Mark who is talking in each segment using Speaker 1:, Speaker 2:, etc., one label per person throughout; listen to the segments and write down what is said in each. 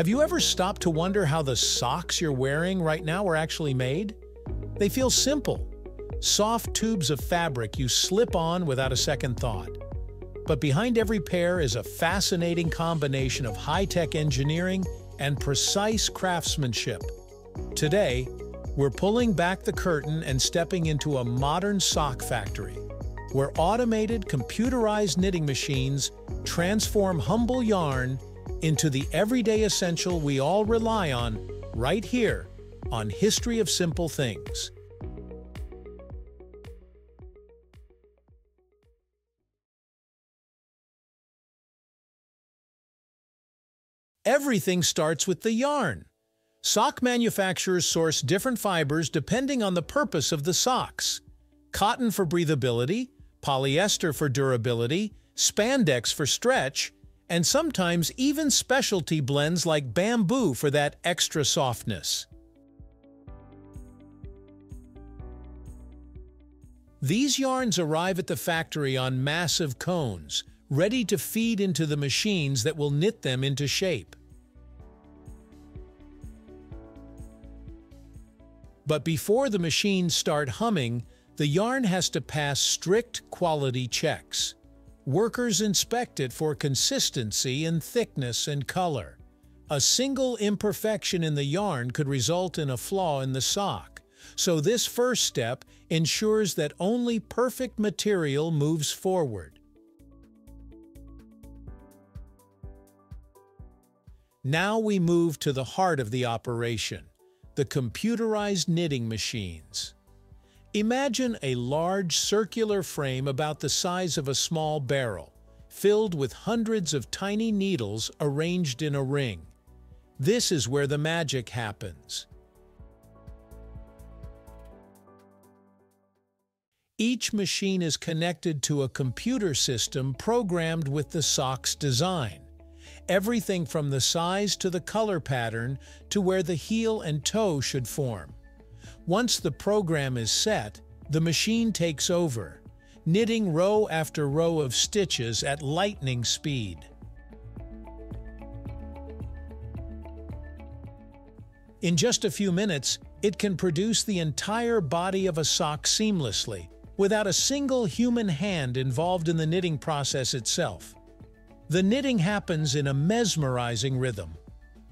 Speaker 1: Have you ever stopped to wonder how the socks you're wearing right now are actually made? They feel simple. Soft tubes of fabric you slip on without a second thought. But behind every pair is a fascinating combination of high-tech engineering and precise craftsmanship. Today, we're pulling back the curtain and stepping into a modern sock factory, where automated computerized knitting machines transform humble yarn into the everyday essential we all rely on right here on History of Simple Things. Everything starts with the yarn. Sock manufacturers source different fibers depending on the purpose of the socks. Cotton for breathability, polyester for durability, spandex for stretch, and sometimes even specialty blends like bamboo for that extra softness. These yarns arrive at the factory on massive cones, ready to feed into the machines that will knit them into shape. But before the machines start humming, the yarn has to pass strict quality checks. Workers inspect it for consistency in thickness and color. A single imperfection in the yarn could result in a flaw in the sock, so this first step ensures that only perfect material moves forward. Now we move to the heart of the operation, the computerized knitting machines. Imagine a large circular frame about the size of a small barrel, filled with hundreds of tiny needles arranged in a ring. This is where the magic happens. Each machine is connected to a computer system programmed with the sock's design. Everything from the size to the color pattern to where the heel and toe should form. Once the program is set, the machine takes over, knitting row after row of stitches at lightning speed. In just a few minutes, it can produce the entire body of a sock seamlessly, without a single human hand involved in the knitting process itself. The knitting happens in a mesmerizing rhythm.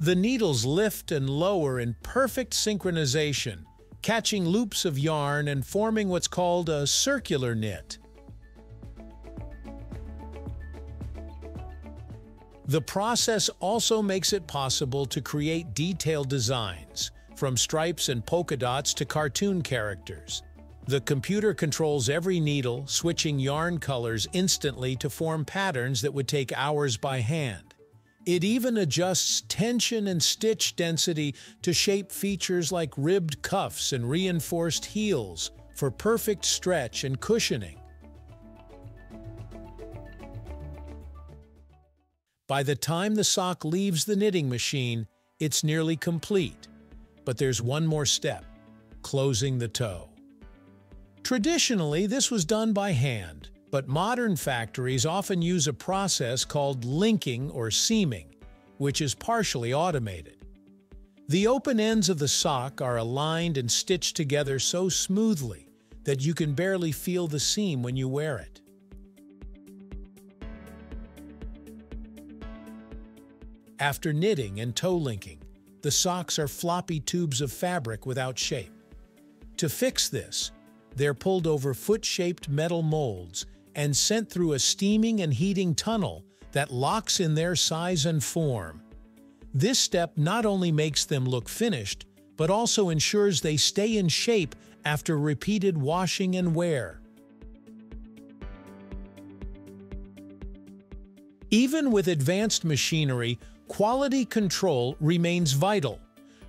Speaker 1: The needles lift and lower in perfect synchronization, catching loops of yarn and forming what's called a circular knit. The process also makes it possible to create detailed designs, from stripes and polka dots to cartoon characters. The computer controls every needle, switching yarn colors instantly to form patterns that would take hours by hand. It even adjusts tension and stitch density to shape features like ribbed cuffs and reinforced heels for perfect stretch and cushioning. By the time the sock leaves the knitting machine, it's nearly complete. But there's one more step, closing the toe. Traditionally, this was done by hand, but modern factories often use a process called linking or seaming, which is partially automated. The open ends of the sock are aligned and stitched together so smoothly that you can barely feel the seam when you wear it. After knitting and toe linking, the socks are floppy tubes of fabric without shape. To fix this, they're pulled over foot-shaped metal molds and sent through a steaming and heating tunnel that locks in their size and form. This step not only makes them look finished, but also ensures they stay in shape after repeated washing and wear. Even with advanced machinery, quality control remains vital.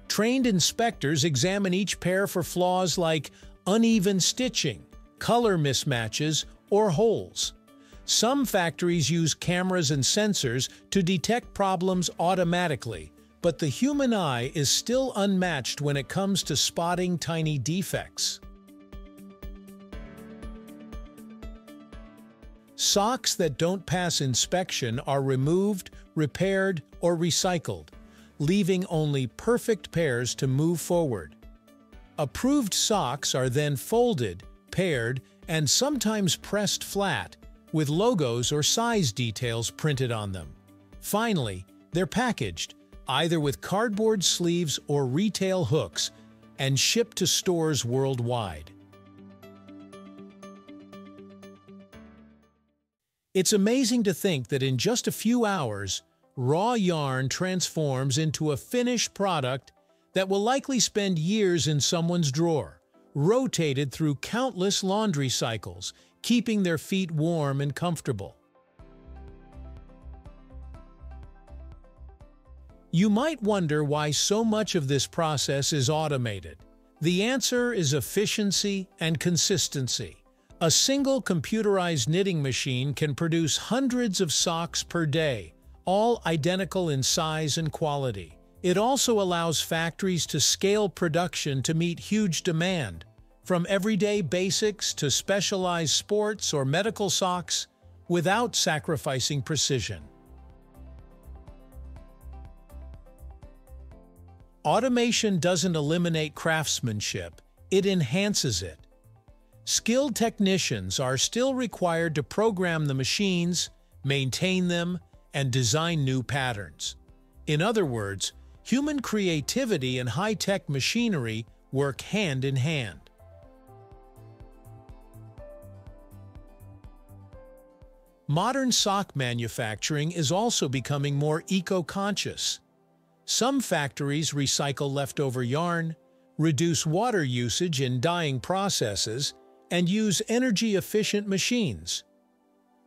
Speaker 1: Trained inspectors examine each pair for flaws like uneven stitching, color mismatches, or holes. Some factories use cameras and sensors to detect problems automatically, but the human eye is still unmatched when it comes to spotting tiny defects. Socks that don't pass inspection are removed, repaired, or recycled. leaving only perfect pairs to move forward. Approved socks are then folded, paired, and sometimes pressed flat, with logos or size details printed on them. Finally, they're packaged, either with cardboard sleeves or retail hooks, and shipped to stores worldwide. It's amazing to think that in just a few hours, raw yarn transforms into a finished product that will likely spend years in someone's drawer, rotated through countless laundry cycles, keeping their feet warm and comfortable. You might wonder why so much of this process is automated. The answer is efficiency and consistency. A single computerized knitting machine can produce hundreds of socks per day, all identical in size and quality. It also allows factories to scale production to meet huge demand, from everyday basics to specialized sports or medical socks, without sacrificing precision. Automation doesn't eliminate craftsmanship, it enhances it. Skilled technicians are still required to program the machines, maintain them, and design new patterns. In other words, human creativity and high-tech machinery work hand in hand. Modern sock manufacturing is also becoming more eco-conscious. Some factories recycle leftover yarn, reduce water usage in dyeing processes, and use energy-efficient machines.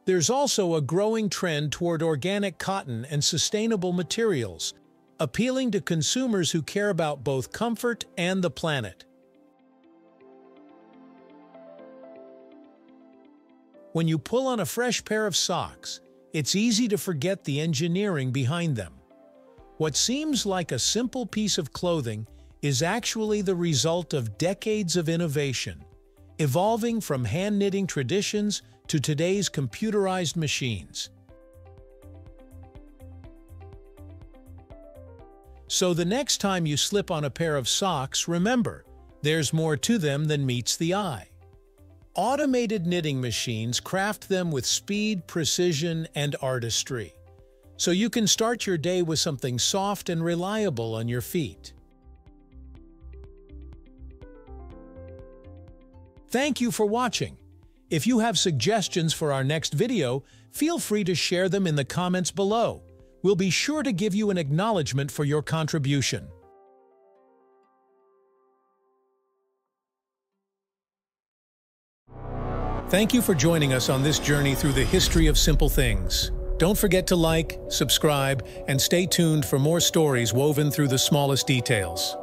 Speaker 1: There's also a growing trend toward organic cotton and sustainable materials, appealing to consumers who care about both comfort and the planet. When you pull on a fresh pair of socks, it's easy to forget the engineering behind them. What seems like a simple piece of clothing is actually the result of decades of innovation, evolving from hand-knitting traditions to today's computerized machines. So the next time you slip on a pair of socks, remember, there's more to them than meets the eye. Automated knitting machines craft them with speed, precision, and artistry, so you can start your day with something soft and reliable on your feet. Thank you for watching. If you have suggestions for our next video, feel free to share them in the comments below. We'll be sure to give you an acknowledgement for your contribution. Thank you for joining us on this journey through the history of simple things. Don't forget to like, subscribe, and stay tuned for more stories woven through the smallest details.